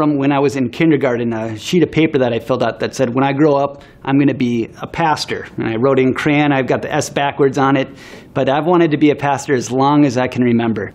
from when I was in kindergarten, a sheet of paper that I filled out that said, when I grow up, I'm going to be a pastor. And I wrote in crayon, I've got the S backwards on it, but I've wanted to be a pastor as long as I can remember.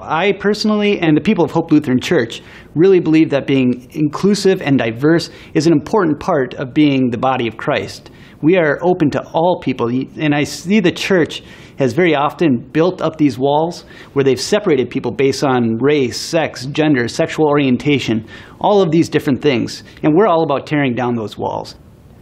I personally and the people of Hope Lutheran Church really believe that being inclusive and diverse is an important part of being the body of Christ. We are open to all people, and I see the church has very often built up these walls where they've separated people based on race, sex, gender, sexual orientation, all of these different things. And we're all about tearing down those walls.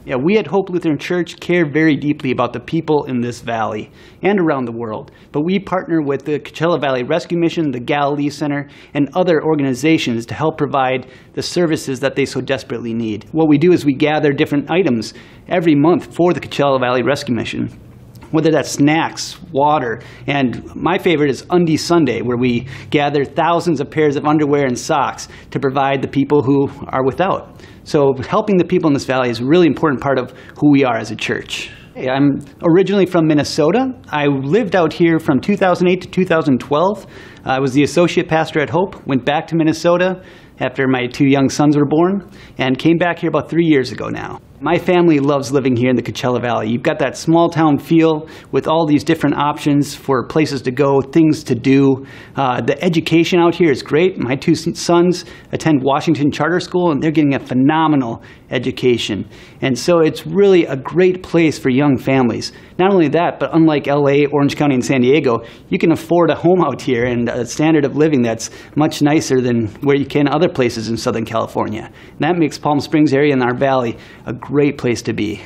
Yeah, we at Hope Lutheran Church care very deeply about the people in this valley and around the world. But we partner with the Coachella Valley Rescue Mission, the Galilee Center, and other organizations to help provide the services that they so desperately need. What we do is we gather different items every month for the Coachella Valley Rescue Mission whether that's snacks, water, and my favorite is Undie Sunday, where we gather thousands of pairs of underwear and socks to provide the people who are without. So helping the people in this valley is a really important part of who we are as a church. I'm originally from Minnesota. I lived out here from 2008 to 2012. I was the associate pastor at Hope, went back to Minnesota after my two young sons were born, and came back here about three years ago now. My family loves living here in the Coachella Valley. You've got that small town feel with all these different options for places to go, things to do. Uh, the education out here is great. My two sons attend Washington Charter School and they're getting a phenomenal education. And so it's really a great place for young families. Not only that, but unlike LA, Orange County, and San Diego, you can afford a home out here and a standard of living that's much nicer than where you can other places in Southern California. And that makes Palm Springs area and our valley a great place to be.